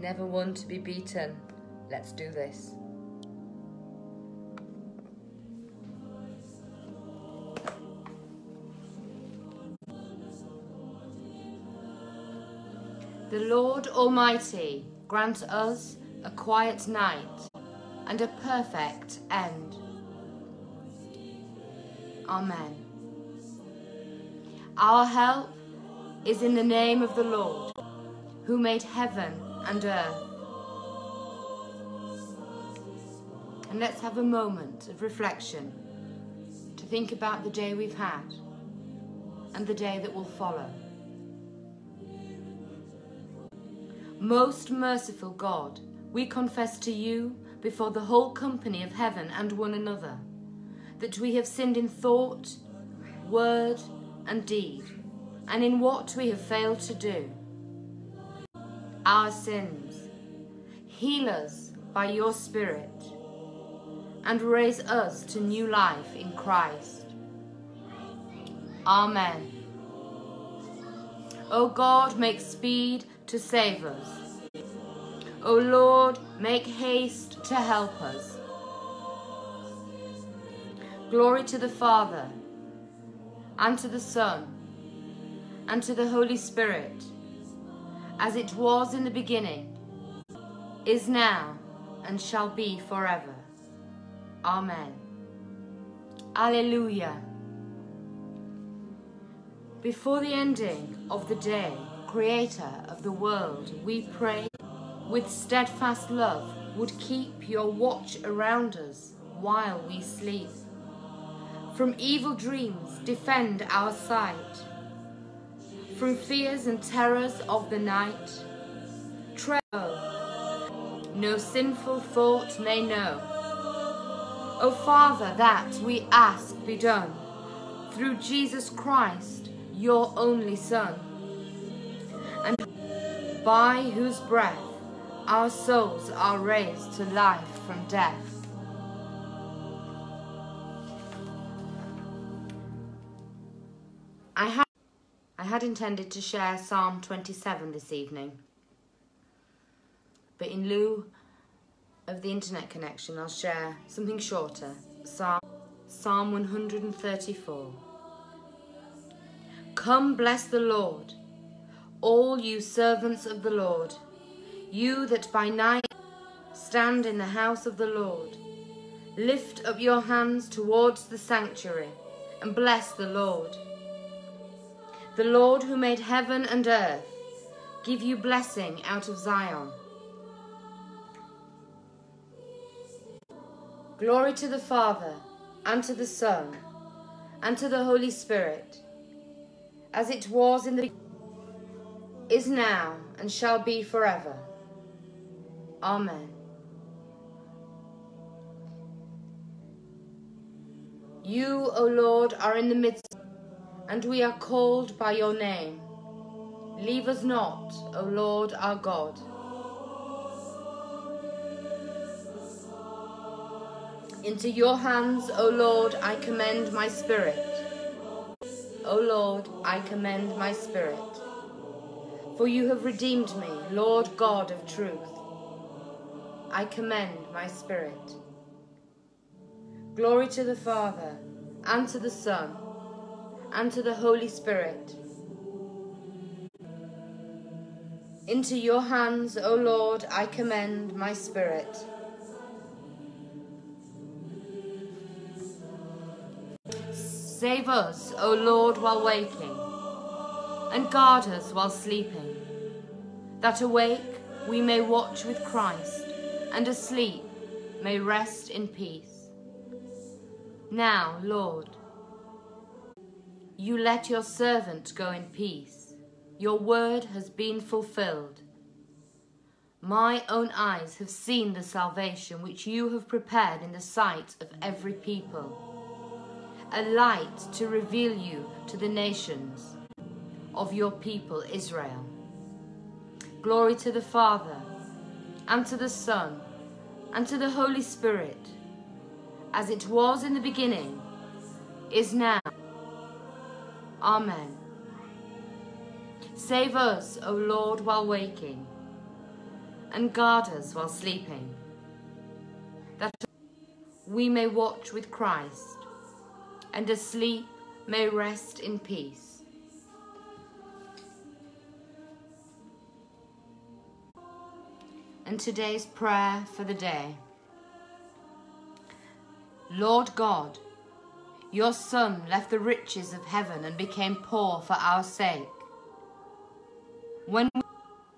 Never one to be beaten. Let's do this. The Lord Almighty grant us a quiet night and a perfect end. Amen. Our help is in the name of the Lord, who made heaven and earth. And let's have a moment of reflection to think about the day we've had and the day that will follow. Most merciful God, we confess to you before the whole company of heaven and one another that we have sinned in thought, word, and deed, and in what we have failed to do. Our sins, heal us by your Spirit, and raise us to new life in Christ. Amen. O God, make speed to save us. O Lord, make haste to help us. Glory to the Father, and to the Son, and to the Holy Spirit, as it was in the beginning, is now, and shall be forever. Amen. Alleluia. Before the ending of the day, Creator of the world, we pray with steadfast love would keep your watch around us while we sleep. From evil dreams, defend our sight. From fears and terrors of the night, tread no sinful thought may know. O Father, that we ask be done through Jesus Christ, your only Son and by whose breath our souls are raised to life from death. I had, I had intended to share Psalm 27 this evening, but in lieu of the internet connection, I'll share something shorter, Psalm, Psalm 134. Come bless the Lord all you servants of the Lord, you that by night stand in the house of the Lord, lift up your hands towards the sanctuary and bless the Lord. The Lord who made heaven and earth, give you blessing out of Zion. Glory to the Father, and to the Son, and to the Holy Spirit, as it was in the is now, and shall be forever. Amen. You, O Lord, are in the midst, and we are called by your name. Leave us not, O Lord our God. Into your hands, O Lord, I commend my spirit. O Lord, I commend my spirit. For you have redeemed me, Lord God of truth. I commend my spirit. Glory to the Father, and to the Son, and to the Holy Spirit. Into your hands, O Lord, I commend my spirit. Save us, O Lord, while waking, and guard us while sleeping that awake we may watch with Christ, and asleep may rest in peace. Now, Lord, you let your servant go in peace. Your word has been fulfilled. My own eyes have seen the salvation which you have prepared in the sight of every people, a light to reveal you to the nations of your people Israel. Glory to the Father, and to the Son, and to the Holy Spirit, as it was in the beginning, is now. Amen. Save us, O Lord, while waking, and guard us while sleeping, that we may watch with Christ, and asleep may rest in peace. And today's prayer for the day. Lord God, your Son left the riches of heaven and became poor for our sake. When we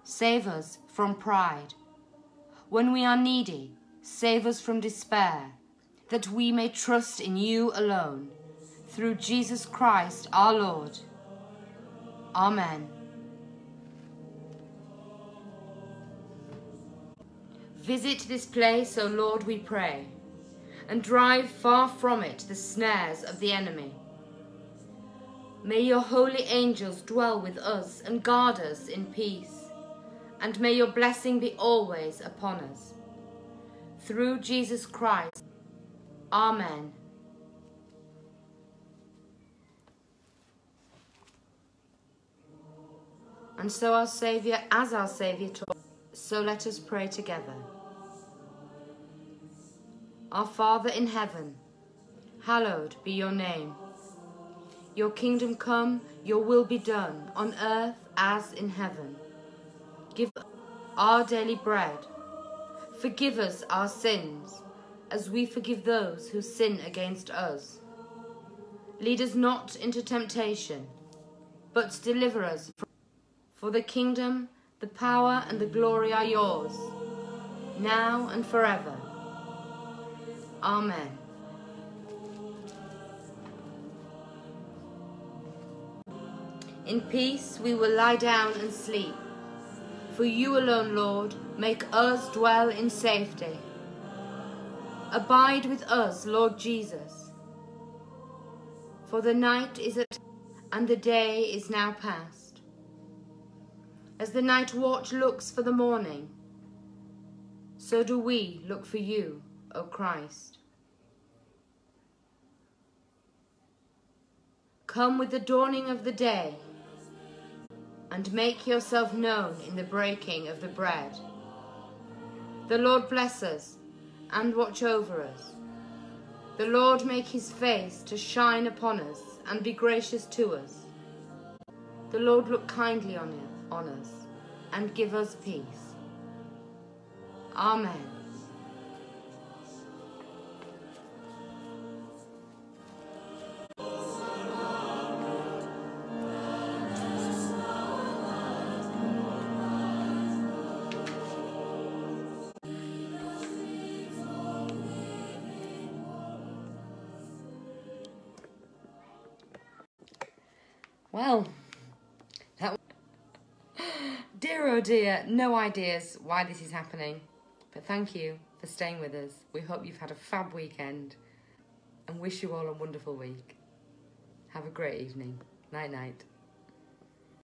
save us from pride. When we are needy, save us from despair, that we may trust in you alone, through Jesus Christ our Lord. Amen. Visit this place, O Lord, we pray, and drive far from it the snares of the enemy. May your holy angels dwell with us and guard us in peace, and may your blessing be always upon us. Through Jesus Christ. Amen. And so our Saviour, as our Saviour taught, so let us pray together. Our Father in heaven, hallowed be your name. Your kingdom come, your will be done, on earth as in heaven. Give us our daily bread. Forgive us our sins, as we forgive those who sin against us. Lead us not into temptation, but deliver us from for the kingdom, the power, and the glory are yours, now and forever. Amen. In peace we will lie down and sleep. For you alone, Lord, make us dwell in safety. Abide with us, Lord Jesus. For the night is at and the day is now past. As the night watch looks for the morning, so do we look for you, O Christ. Come with the dawning of the day, and make yourself known in the breaking of the bread. The Lord bless us and watch over us. The Lord make his face to shine upon us and be gracious to us. The Lord look kindly on, us and give us peace. Amen. Well, that dear oh dear, no ideas why this is happening. But thank you for staying with us. We hope you've had a fab weekend and wish you all a wonderful week. Have a great evening. Night night.